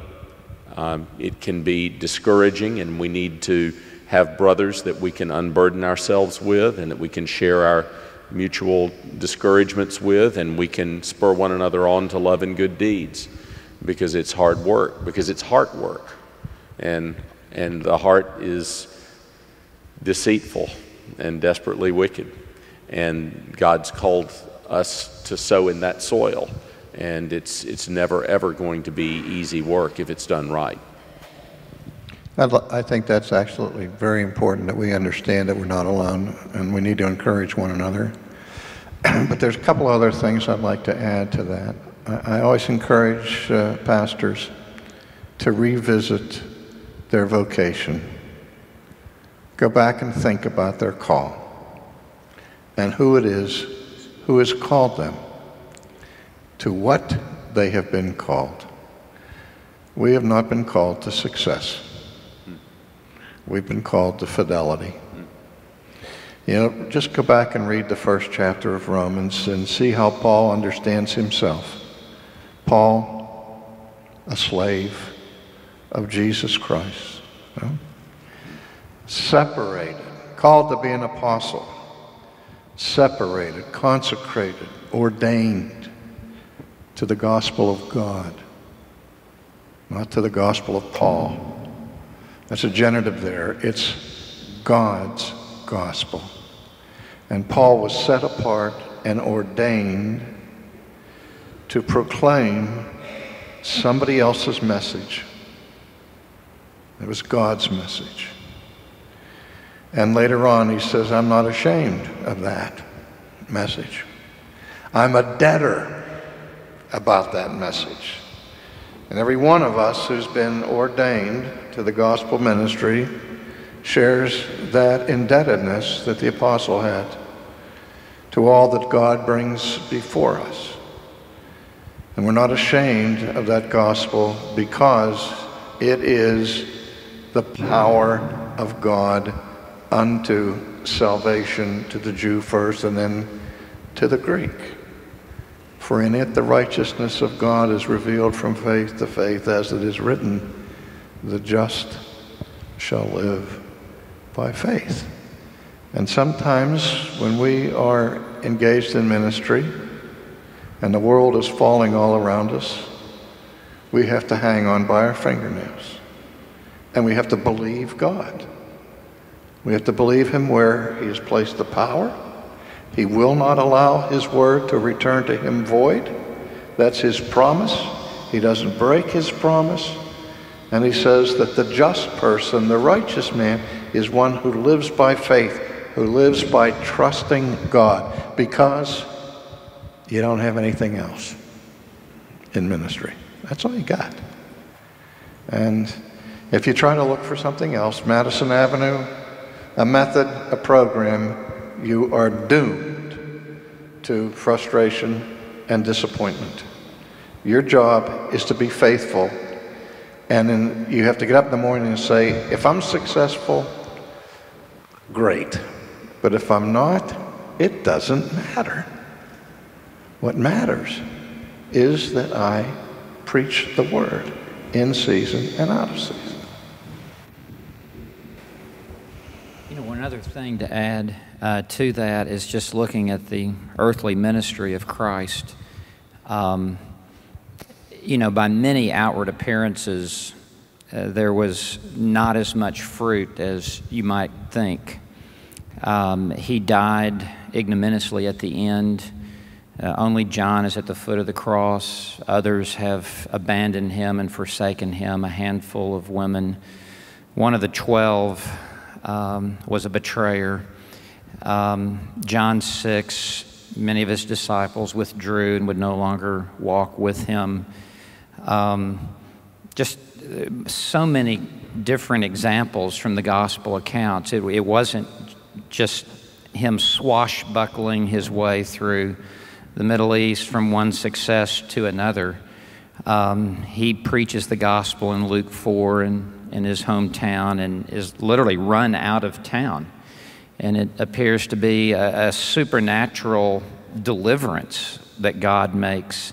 Um, it can be discouraging, and we need to have brothers that we can unburden ourselves with and that we can share our mutual discouragements with, and we can spur one another on to love and good deeds because it's hard work, because it's heart work. And, and the heart is deceitful and desperately wicked. And God's called us to sow in that soil. And it's, it's never, ever going to be easy work if it's done right. I think that's absolutely very important that we understand that we're not alone and we need to encourage one another. but there's a couple other things I'd like to add to that. I, I always encourage uh, pastors to revisit their vocation. Go back and think about their call and who it is who has called them to what they have been called. We have not been called to success. We've been called to fidelity. You know, just go back and read the first chapter of Romans and see how Paul understands himself. Paul, a slave of Jesus Christ, you know, separated called to be an apostle, separated, consecrated, ordained to the gospel of God, not to the gospel of Paul. That's a genitive there. It's God's gospel. And Paul was set apart and ordained to proclaim somebody else's message. It was God's message. And later on, he says, I'm not ashamed of that message. I'm a debtor about that message. And every one of us who's been ordained to the gospel ministry shares that indebtedness that the apostle had to all that God brings before us. And we're not ashamed of that gospel because it is the power of God unto salvation to the Jew first and then to the Greek. For in it the righteousness of God is revealed from faith to faith, as it is written, the just shall live by faith. And sometimes when we are engaged in ministry and the world is falling all around us, we have to hang on by our fingernails. And we have to believe God. We have to believe Him where He has placed the power. He will not allow His word to return to Him void. That's His promise. He doesn't break His promise. And He says that the just person, the righteous man, is one who lives by faith who lives by trusting God because you don't have anything else in ministry. That's all you got. And if you try to look for something else, Madison Avenue, a method, a program, you are doomed to frustration and disappointment. Your job is to be faithful, and then you have to get up in the morning and say, if I'm successful, great. But if I'm not, it doesn't matter. What matters is that I preach the word in season and out of season. You know, one other thing to add uh, to that is just looking at the earthly ministry of Christ. Um, you know, by many outward appearances, uh, there was not as much fruit as you might think. Um, he died ignominiously at the end. Uh, only John is at the foot of the cross. Others have abandoned him and forsaken him. A handful of women. One of the twelve um, was a betrayer. Um, John 6, many of his disciples withdrew and would no longer walk with him. Um, just uh, so many different examples from the gospel accounts. It, it wasn't just him swashbuckling his way through the Middle East from one success to another. Um, he preaches the gospel in Luke 4 in, in his hometown and is literally run out of town. And it appears to be a, a supernatural deliverance that God makes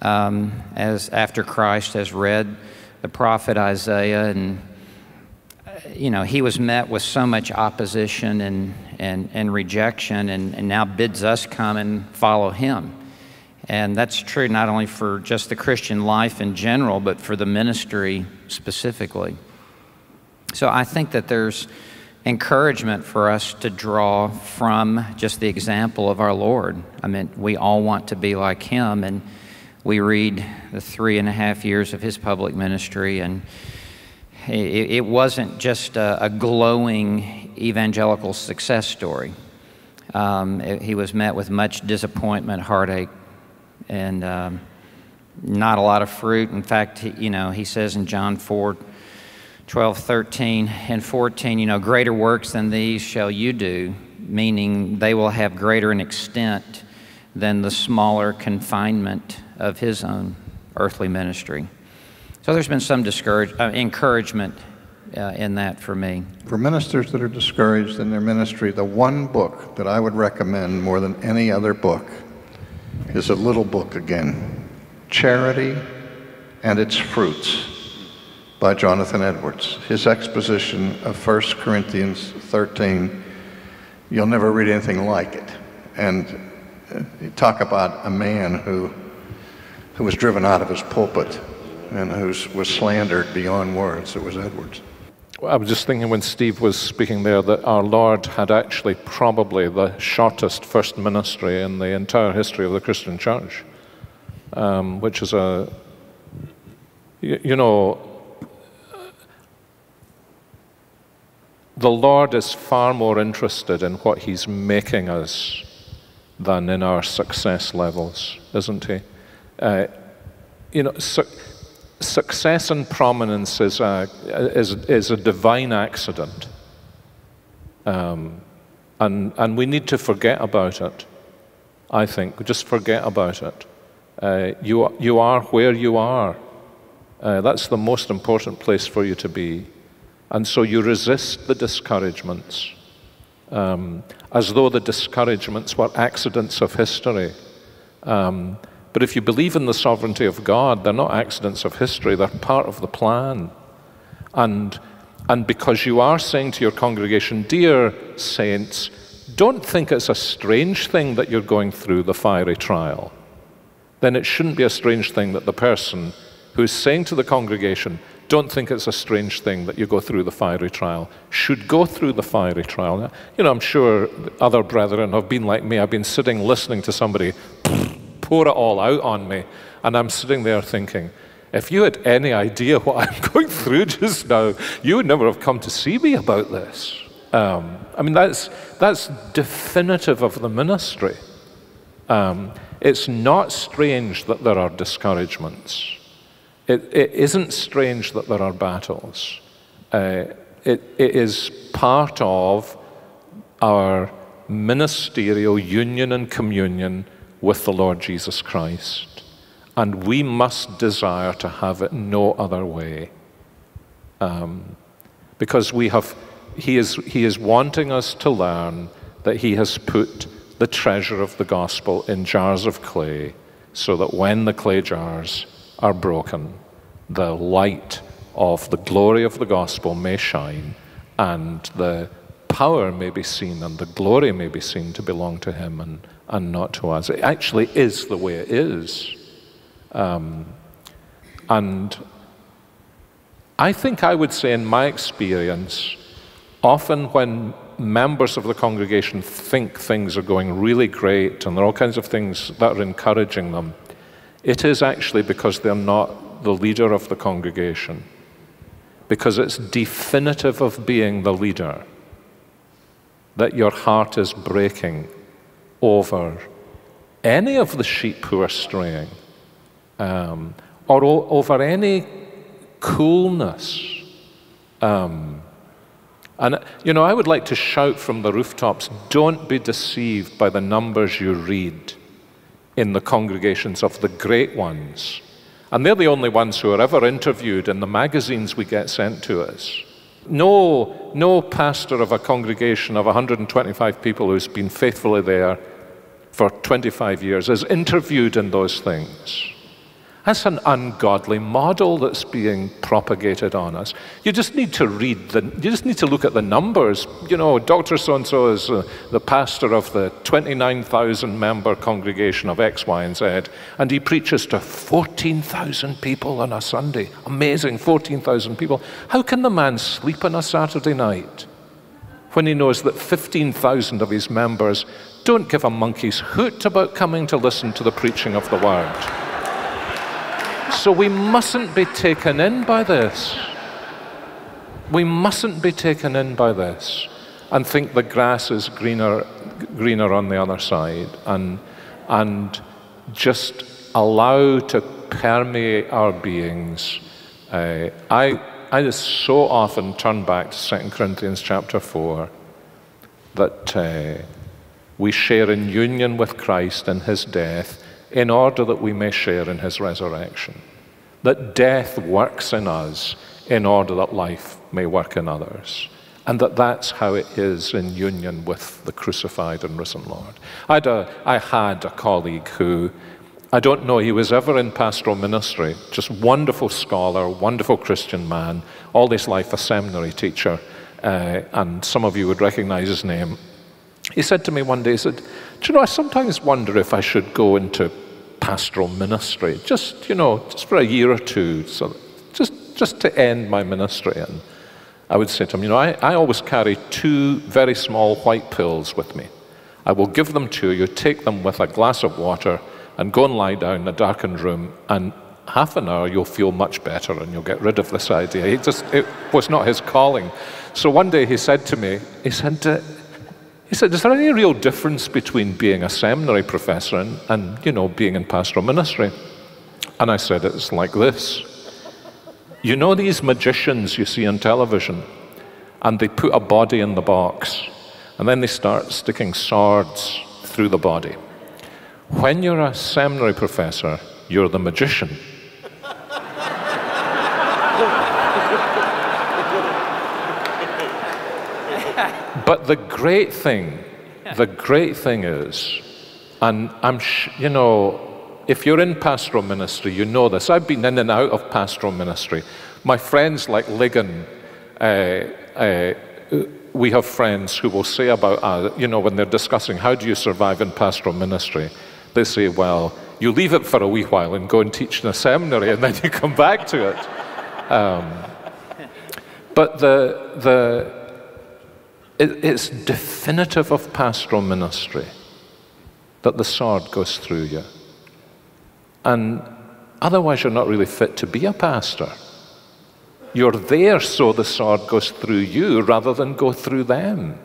um, as after Christ has read the prophet Isaiah and you know, he was met with so much opposition and, and, and rejection, and, and now bids us come and follow him. And that's true not only for just the Christian life in general, but for the ministry specifically. So I think that there's encouragement for us to draw from just the example of our Lord. I mean, we all want to be like him, and we read the three and a half years of his public ministry, and it, it wasn't just a, a, glowing evangelical success story. Um, it, he was met with much disappointment, heartache, and um, not a lot of fruit. In fact, he, you know, he says in John 4 12, 13, and 14, you know, greater works than these shall you do, meaning they will have greater an extent than the smaller confinement of his own earthly ministry. So there's been some discourage, uh, encouragement uh, in that for me. For ministers that are discouraged in their ministry, the one book that I would recommend more than any other book is a little book again Charity and Its Fruits by Jonathan Edwards. His exposition of 1 Corinthians 13 you'll never read anything like it. And uh, talk about a man who, who was driven out of his pulpit and who was slandered beyond words. It was Edwards. I was just thinking when Steve was speaking there that our Lord had actually probably the shortest first ministry in the entire history of the Christian church, um, which is a, you, you know, the Lord is far more interested in what He's making us than in our success levels, isn't He? Uh, you know, su- success and prominence is a, is, is a divine accident. Um, and, and we need to forget about it, I think. Just forget about it. Uh, you, you are where you are. Uh, that's the most important place for you to be. And so you resist the discouragements um, as though the discouragements were accidents of history. Um, but if you believe in the sovereignty of God, they're not accidents of history, they're part of the plan. And, and because you are saying to your congregation, Dear saints, don't think it's a strange thing that you're going through the fiery trial, then it shouldn't be a strange thing that the person who's saying to the congregation, don't think it's a strange thing that you go through the fiery trial. Should go through the fiery trial. You know, I'm sure other brethren have been like me. I've been sitting listening to somebody pour it all out on me, and I'm sitting there thinking, if you had any idea what I'm going through just now, you would never have come to see me about this. Um, I mean, that's, that's definitive of the ministry. Um, it's not strange that there are discouragements. It, it isn't strange that there are battles. Uh, it, it is part of our ministerial union and communion with the Lord Jesus Christ. And we must desire to have it no other way. Um, because we have, he, is, he is wanting us to learn that He has put the treasure of the gospel in jars of clay so that when the clay jars are broken, the light of the glory of the gospel may shine, and the power may be seen, and the glory may be seen to belong to him and, and not to us. It actually is the way it is. Um, and I think I would say, in my experience, often when members of the congregation think things are going really great and there are all kinds of things that are encouraging them, it is actually because they're not the leader of the congregation. Because it's definitive of being the leader that your heart is breaking over any of the sheep who are straying, um, or over any coolness. Um, and, you know, I would like to shout from the rooftops don't be deceived by the numbers you read in the congregations of the great ones. And they're the only ones who are ever interviewed in the magazines we get sent to us. No, no pastor of a congregation of 125 people who's been faithfully there for 25 years is interviewed in those things. That's an ungodly model that's being propagated on us. You just need to read the, you just need to look at the numbers. You know, Dr. So and so is uh, the pastor of the 29,000 member congregation of X, Y, and Z, and he preaches to 14,000 people on a Sunday. Amazing, 14,000 people. How can the man sleep on a Saturday night when he knows that 15,000 of his members don't give a monkey's hoot about coming to listen to the preaching of the word? So we mustn't be taken in by this. We mustn't be taken in by this and think the grass is greener, greener on the other side and, and just allow to permeate our beings. Uh, I, I just so often turn back to 2 Corinthians chapter 4 that uh, we share in union with Christ in his death in order that we may share in his resurrection. That death works in us in order that life may work in others. And that that's how it is in union with the crucified and risen Lord. I had a, I had a colleague who, I don't know, he was ever in pastoral ministry, just wonderful scholar, wonderful Christian man, all his life a seminary teacher, uh, and some of you would recognize his name. He said to me one day, he said, Do you know, I sometimes wonder if I should go into pastoral ministry, just, you know, just for a year or two, so just, just to end my ministry. And I would say to him, You know, I, I always carry two very small white pills with me. I will give them to you, take them with a glass of water, and go and lie down in a darkened room, and half an hour you'll feel much better and you'll get rid of this idea. He just, it was not his calling. So one day he said to me, he said, uh, he said, is there any real difference between being a seminary professor and, and, you know, being in pastoral ministry? And I said, it's like this. You know these magicians you see on television, and they put a body in the box, and then they start sticking swords through the body. When you're a seminary professor, you're the magician. But the great thing, the great thing is, and I'm, sh- you know, if you're in pastoral ministry, you know this. I've been in and out of pastoral ministry. My friends like Ligon, uh, uh, we have friends who will say about, uh, you know, when they're discussing how do you survive in pastoral ministry, they say, well, you leave it for a wee while and go and teach in a seminary, and then you come back to it. Um, but the, the, it, it's definitive of pastoral ministry that the sword goes through you. And otherwise, you're not really fit to be a pastor. You're there so the sword goes through you rather than go through them.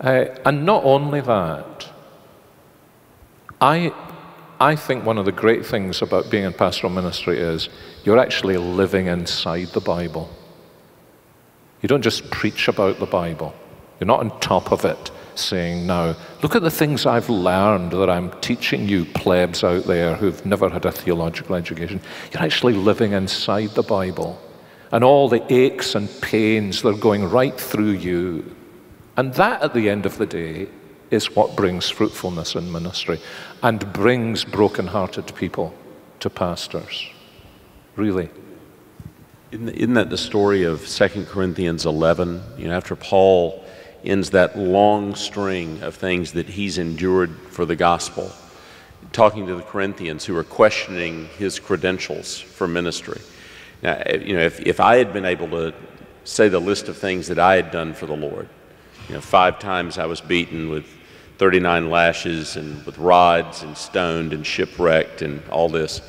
Uh, and not only that, I, I think one of the great things about being in pastoral ministry is you're actually living inside the Bible. You don't just preach about the Bible, you're not on top of it saying, Now, look at the things I've learned that I'm teaching you plebs out there who've never had a theological education. You're actually living inside the Bible. And all the aches and pains, they're going right through you. And that, at the end of the day, is what brings fruitfulness in ministry and brings broken-hearted people to pastors. Really. Isn't that the story of 2 Corinthians 11? You know, after Paul ends that long string of things that he's endured for the gospel, talking to the Corinthians who are questioning his credentials for ministry. Now, eh, you know, if, if I had been able to say the list of things that I had done for the Lord, you know, five times I was beaten with 39 lashes and with rods and stoned and shipwrecked and all this.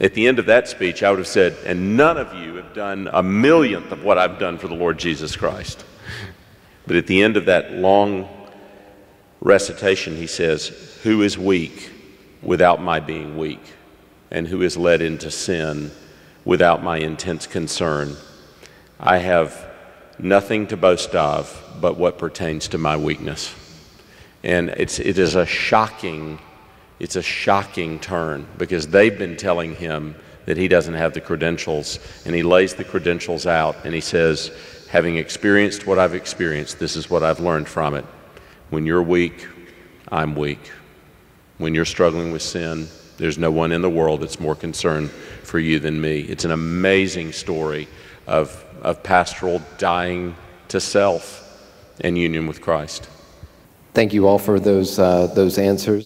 At the end of that speech, I would have said, and none of you have done a millionth of what I've done for the Lord Jesus Christ. But at the end of that long recitation, he says, Who is weak without my being weak? And who is led into sin without my intense concern? I have nothing to boast of but what pertains to my weakness. And it's, it is a shocking, it's a shocking turn because they've been telling him that he doesn't have the credentials. And he lays the credentials out and he says, having experienced what I've experienced, this is what I've learned from it. When you're weak, I'm weak. When you're struggling with sin, there's no one in the world that's more concerned for you than me. It's an amazing story of, of pastoral dying to self and union with Christ. Thank you all for those, uh, those answers.